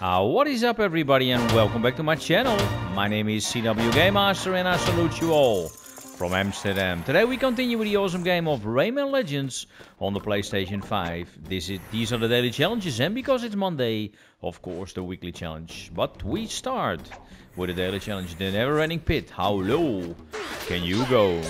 Uh, what is up everybody and welcome back to my channel. My name is ZW Game Master and I salute you all from Amsterdam. Today we continue with the awesome game of Rayman Legends on the PlayStation 5. This is, these are the daily challenges and because it's Monday, of course the weekly challenge. But we start with the daily challenge, the never ending pit. How low can you go?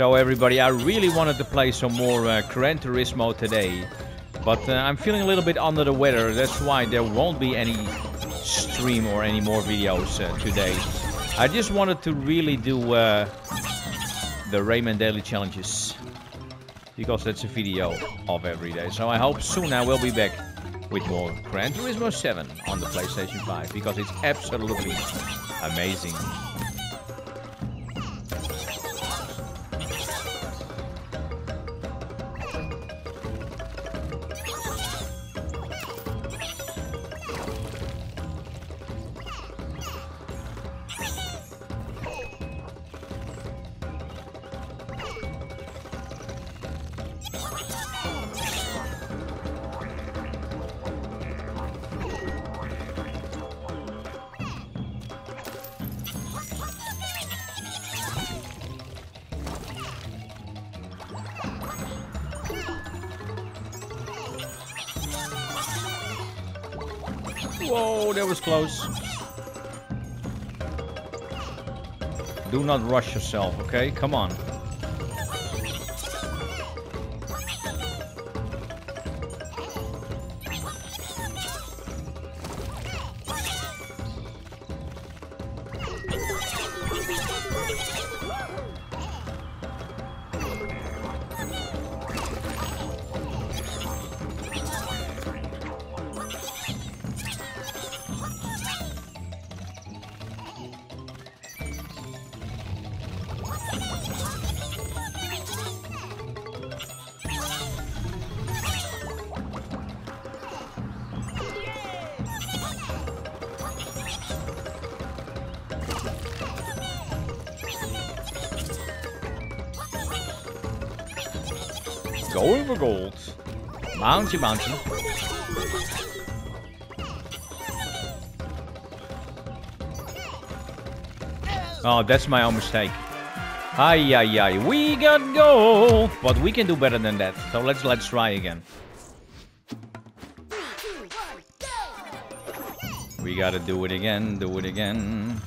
So everybody, I really wanted to play some more uh, Gran Turismo today. But uh, I'm feeling a little bit under the weather. That's why there won't be any stream or any more videos uh, today. I just wanted to really do uh, the Rayman Daily Challenges. Because that's a video of every day. So I hope soon I will be back with more Gran Turismo 7 on the PlayStation 5. Because it's absolutely amazing. Whoa, that was close. Do not rush yourself, okay? Come on. Going for gold. Bouncy, bouncy. Oh, that's my own mistake. Ay, ay, ay. We got gold. But we can do better than that. So let's let's try again. We gotta do it again, do it again.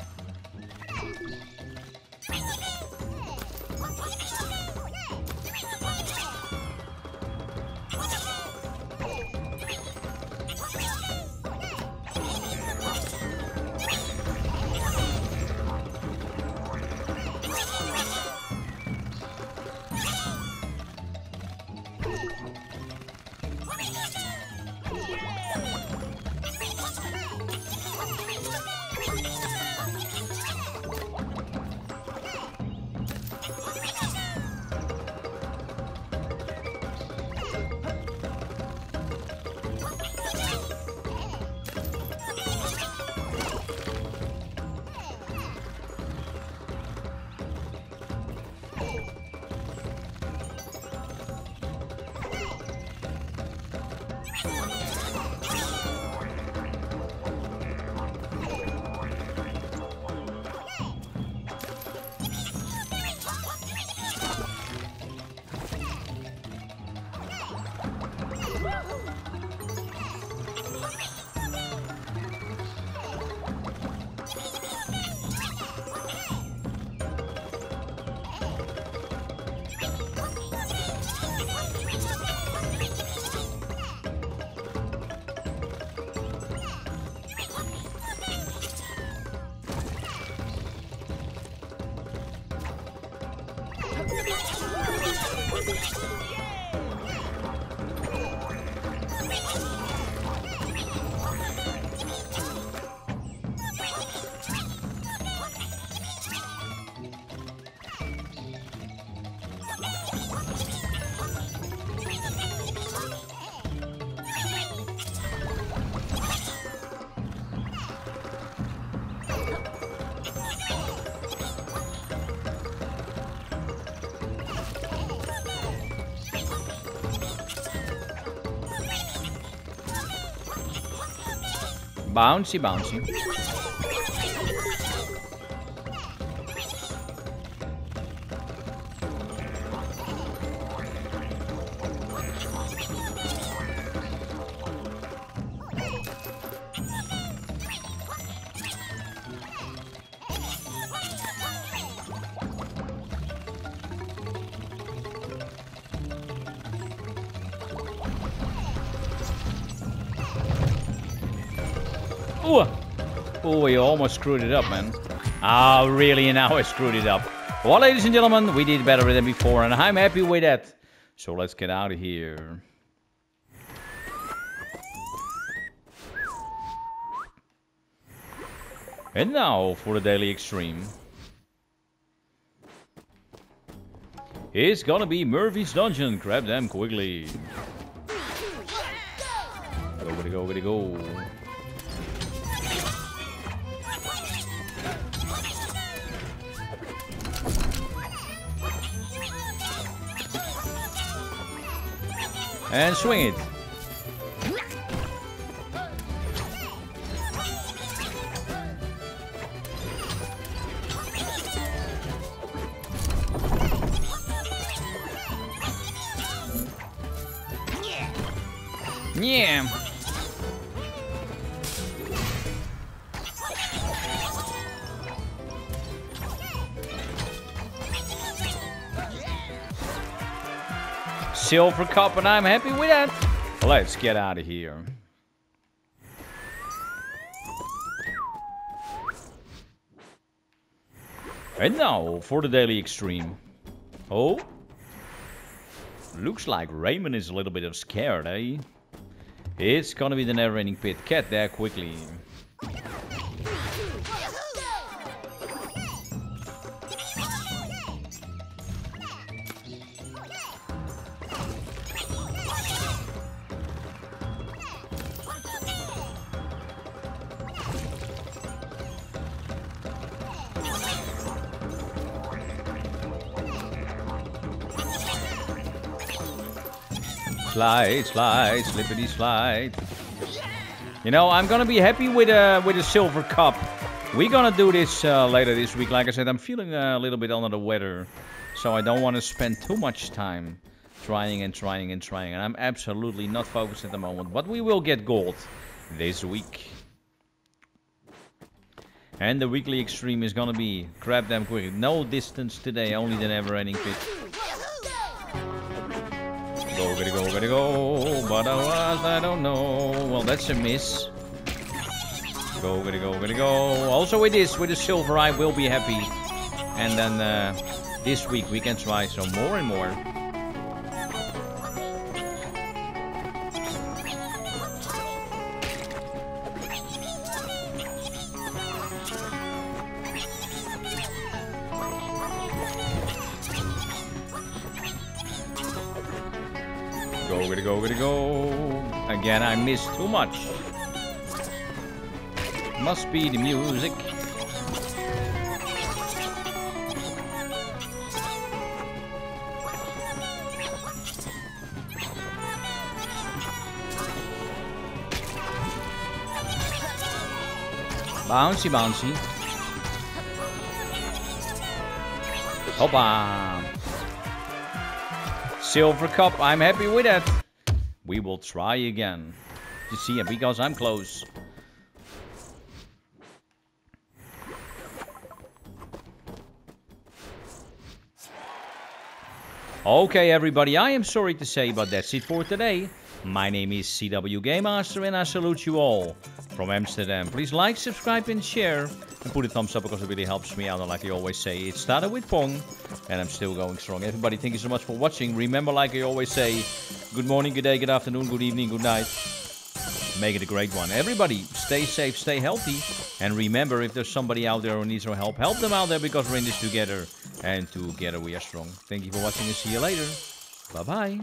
Bouncy, bouncy. Ooh! Oh, you almost screwed it up, man. Ah, really? Now I screwed it up. Well, ladies and gentlemen, we did better than before, and I'm happy with that. So let's get out of here. And now for the Daily Extreme. It's gonna be Murfy's Dungeon. Grab them quickly. Go, go, go, go, And swing it. Yeah. Silver cup and I'm happy with that. Let's get out of here. And now for the daily extreme. Oh. Looks like Rayman is a little bit of scared, eh? It's gonna be the never-ending pit. Get there quickly. Slide, slide, slippity slide. You know, I'm gonna be happy with a with a silver cup. We're gonna do this uh, later this week. Like I said, I'm feeling a little bit under the weather, so I don't want to spend too much time trying and trying and trying. And I'm absolutely not focused at the moment. But we will get gold this week. And the weekly extreme is gonna be grab them quick. No distance today, only the never-ending pit. Go, gotta go, gotta go. But I was, I don't know. Well, that's a miss. Go, gotta go, gotta go. Also with this, with the silver, I will be happy. And then uh, this week we can try some more and more. Go, gotta go, gotta go. Again, I missed too much. Must be the music. Bouncy, bouncy. Hoppa. Silver cup, I'm happy with that. We will try again. You see, it because I'm close. Okay, everybody, I am sorry to say, but that's it for today. My name is ZW Game Master, and I salute you all from Amsterdam. Please like, subscribe, and share. And put a thumbs up because it really helps me out. And like I always say, it started with Pong, and I'm still going strong. Everybody, thank you so much for watching. Remember, like I always say, good morning, good day, good afternoon, good evening, good night. Make it a great one. Everybody, stay safe, stay healthy. And remember, if there's somebody out there who needs our help, help them out there because we're in this together. And together we are strong. Thank you for watching and see you later. Bye-bye.